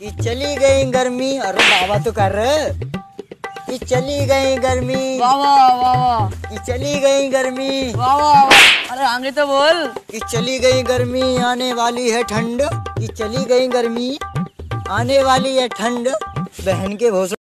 कि चली गई गर्मी। अरे बाबा तो कर। रहे कि चली गई गर्मी। वाह वाह कि चली गई गर्मी। वाह अरे आगे तो बोल। कि चली गई गर्मी आने वाली है ठंड। कि चली गई गर्मी आने वाली है ठंड। बहन के भोसले